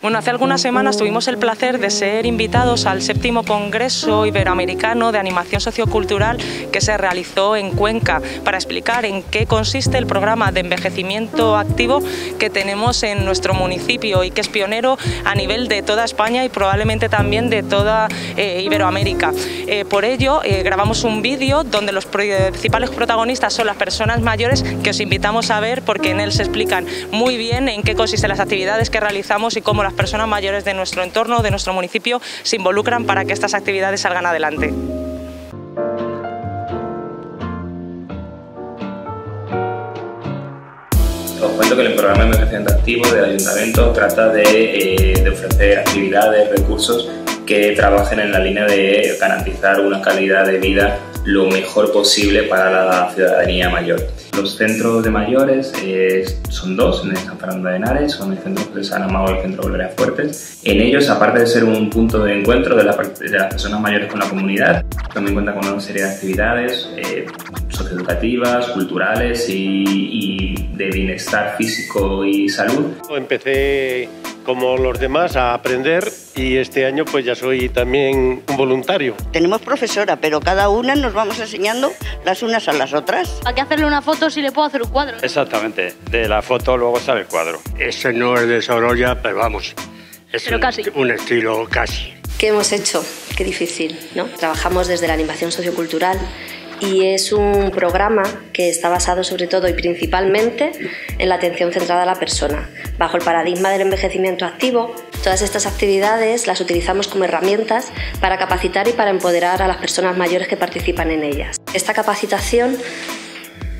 Bueno, hace algunas semanas tuvimos el placer de ser invitados al séptimo Congreso Iberoamericano de Animación Sociocultural que se realizó en Cuenca para explicar en qué consiste el programa de envejecimiento activo que tenemos en nuestro municipio y que es pionero a nivel de toda España y probablemente también de toda eh, Iberoamérica. Eh, por ello, eh, grabamos un vídeo donde los principales protagonistas son las personas mayores que os invitamos a ver porque en él se explican muy bien en qué consisten las actividades que realizamos y cómo las personas mayores de nuestro entorno, de nuestro municipio, se involucran para que estas actividades salgan adelante. Os cuento que el programa de envejecimiento activo del ayuntamiento trata eh, de ofrecer actividades, recursos que trabajen en la línea de garantizar una calidad de vida lo mejor posible para la ciudadanía mayor. Los centros de mayores eh, son dos, en San Fernando de Henares, son el centro de San Amado y el centro de Gloria Fuertes. En ellos, aparte de ser un punto de encuentro de, las personas mayores con la comunidad, también cuenta con una serie de actividades eh, socioeducativas, culturales y, y de bienestar físico y salud. Empecé como los demás a aprender y este año pues ya soy también un voluntario. Tenemos profesora, pero cada una nos vamos enseñando las unas a las otras. Hay que hacerle una foto si le puedo hacer un cuadro. Exactamente, de la foto luego sale el cuadro. Ese no es de Sorolla, pero vamos, es pero un, casi. un estilo casi. ¿Qué hemos hecho? Qué difícil, ¿no? Trabajamos desde la animación sociocultural y es un programa que está basado sobre todo y principalmente en la atención centrada a la persona. Bajo el paradigma del envejecimiento activo, todas estas actividades las utilizamos como herramientas para capacitar y para empoderar a las personas mayores que participan en ellas. Esta capacitación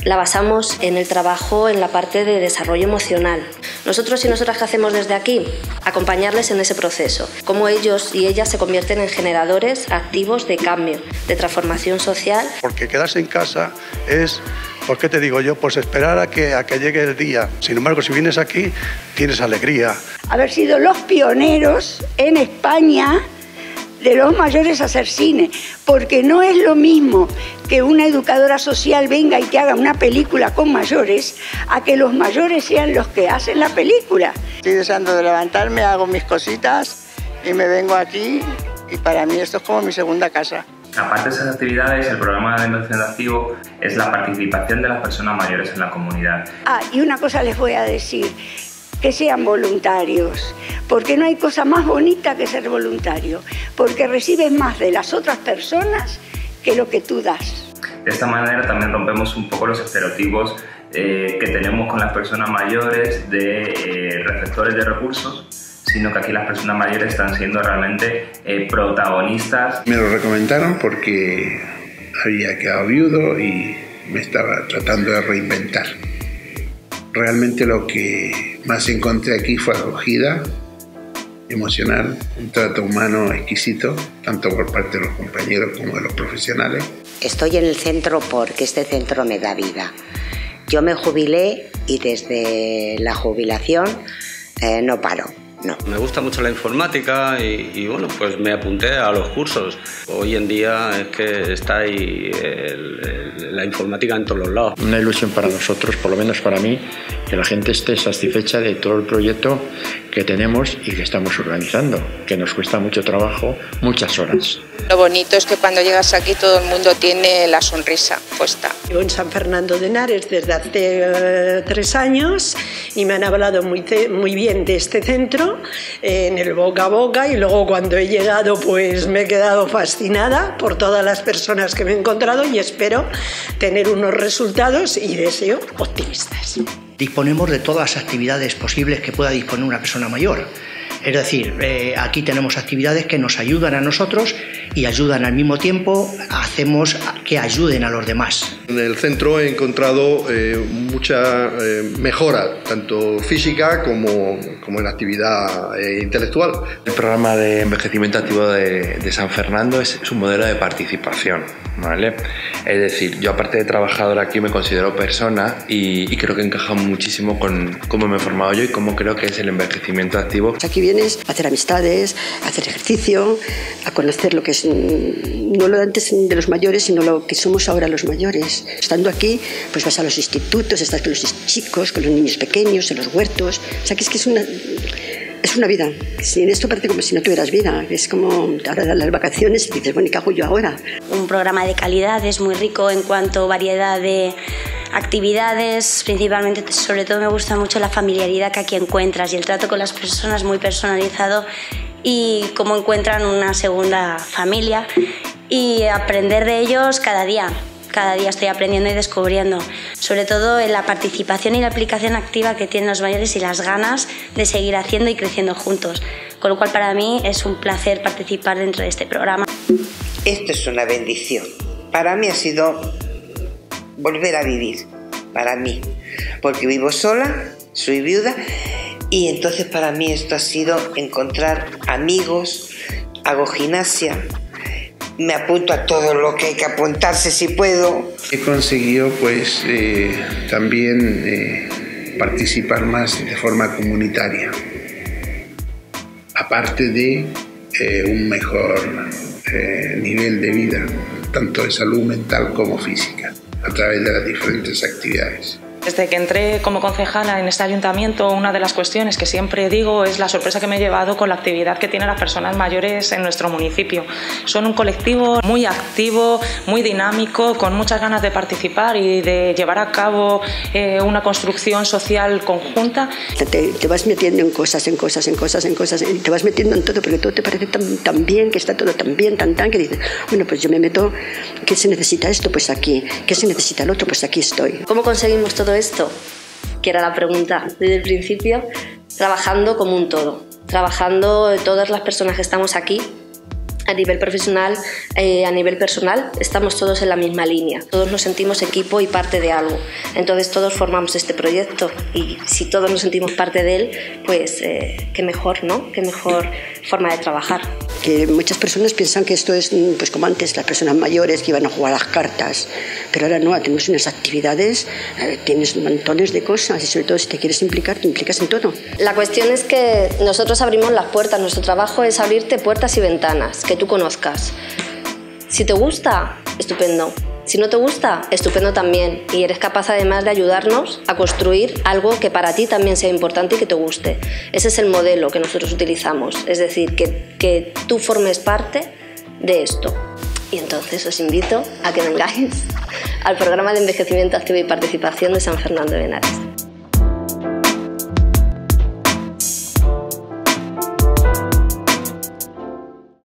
la basamos en el trabajo en la parte de desarrollo emocional. Nosotros y nosotras que hacemos desde aquí, acompañarles en ese proceso, cómo ellos y ellas se convierten en generadores activos de cambio, de transformación social. Porque quedarse en casa es, ¿por qué te digo yo? Pues esperar a que, a que llegue el día. Sin embargo, si vienes aquí, tienes alegría. Haber sido los pioneros en España de los mayores a hacer cine, porque no es lo mismo que una educadora social venga y que haga una película con mayores, a que los mayores sean los que hacen la película. Estoy deseando de levantarme, hago mis cositas y me vengo aquí y para mí esto es como mi segunda casa. Aparte de esas actividades, el programa de inversión activo es la participación de las personas mayores en la comunidad. Ah, y una cosa les voy a decir, que sean voluntarios, porque no hay cosa más bonita que ser voluntario, porque recibes más de las otras personas que lo que tú das. De esta manera también rompemos un poco los estereotipos eh, que tenemos con las personas mayores de eh, receptores de recursos, sino que aquí las personas mayores están siendo realmente eh, protagonistas. Me lo recomendaron porque había quedado viudo y me estaba tratando de reinventar. Realmente lo que más encontré aquí fue acogida emocional, un trato humano exquisito, tanto por parte de los compañeros como de los profesionales. Estoy en el centro porque este centro me da vida. Yo me jubilé y desde la jubilación eh, no paro. No. Me gusta mucho la informática y, y, bueno, pues me apunté a los cursos. Hoy en día es que está ahí el, el, la informática en todos los lados. Una ilusión para nosotros, por lo menos para mí, que la gente esté satisfecha de todo el proyecto que tenemos y que estamos organizando, que nos cuesta mucho trabajo, muchas horas. Lo bonito es que cuando llegas aquí todo el mundo tiene la sonrisa puesta. Vivo en San Fernando de Henares desde hace uh, tres años y me han hablado muy, muy bien de este centro en el boca a boca y luego cuando he llegado pues me he quedado fascinada por todas las personas que me he encontrado y espero tener unos resultados y deseo optimistas. Disponemos de todas las actividades posibles que pueda disponer una persona mayor. Es decir, eh, aquí tenemos actividades que nos ayudan a nosotros y ayudan al mismo tiempo, hacemos que ayuden a los demás. En el centro he encontrado eh, mucha eh, mejora, tanto física como, como en actividad eh, intelectual. El programa de envejecimiento activo de, de San Fernando es, es, un modelo de participación. ¿Vale? Es decir, yo aparte de trabajador aquí me considero persona y, y creo que encaja muchísimo con cómo me he formado yo y cómo creo que es el envejecimiento activo. Aquí vienes a hacer amistades, a hacer ejercicio, a conocer lo que es no lo antes de los mayores, sino lo que somos ahora los mayores. Estando aquí, pues vas a los institutos, estás con los chicos, con los niños pequeños, en los huertos. O sea, que es que es una, es una vida. Sin esto parece como si no tuvieras vida. Es como ahora dan las vacaciones y dices, bueno, ¿y qué hago yo ahora? Un programa de calidad es muy rico en cuanto a variedad de actividades, principalmente, sobre todo me gusta mucho la familiaridad que aquí encuentras y el trato con las personas muy personalizado y cómo encuentran una segunda familia y aprender de ellos cada día. Cada día estoy aprendiendo y descubriendo, sobre todo en la participación y la aplicación activa que tienen los mayores y las ganas de seguir haciendo y creciendo juntos. Con lo cual para mí es un placer participar dentro de este programa. Esto es una bendición. Para mí ha sido volver a vivir, para mí, porque vivo sola, soy viuda y entonces para mí esto ha sido encontrar amigos, hago gimnasia, me apunto a todo lo que hay que apuntarse si puedo. He conseguido pues eh, también eh, participar más de forma comunitaria, aparte de eh, un mejor nivel de vida, tanto de salud mental como física, a través de las diferentes actividades. Desde que entré como concejala en este ayuntamiento, una de las cuestiones que siempre digo es la sorpresa que me he llevado con la actividad que tienen las personas mayores en nuestro municipio. Son un colectivo muy activo, muy dinámico, con muchas ganas de participar y de llevar a cabo eh, una construcción social conjunta. Te, vas metiendo en cosas, en cosas, en cosas, en cosas, y te vas metiendo en todo porque todo te parece tan, tan bien, que está todo tan bien, tan tan, que dices, bueno, pues yo me meto, ¿qué se necesita esto? Pues aquí, ¿qué se necesita el otro? Pues aquí estoy. ¿Cómo conseguimos todo esto? Que era la pregunta desde el principio, trabajando como un todo, trabajando todas las personas que estamos aquí a nivel profesional, eh, a nivel personal, estamos todos en la misma línea. Todos nos sentimos equipo y parte de algo. Entonces todos formamos este proyecto y si todos nos sentimos parte de él, pues eh, qué mejor, ¿no? Qué mejor forma de trabajar. Muchas personas piensan que esto es pues como antes, las personas mayores que iban a jugar las cartas, pero ahora no, tenemos unas actividades, eh, tienes montones de cosas y sobre todo si te quieres implicar, te implicas en todo. La cuestión es que nosotros abrimos las puertas, nuestro trabajo es abrirte puertas y ventanas, que tú conozcas. Si te gusta, estupendo. Si no te gusta, estupendo también. Y eres capaz además de ayudarnos a construir algo que para ti también sea importante y que te guste. Ese es el modelo que nosotros utilizamos. Es decir, que, que tú formes parte de esto. Y entonces os invito a que vengáis al programa de envejecimiento activo y participación de San Fernando de Henares.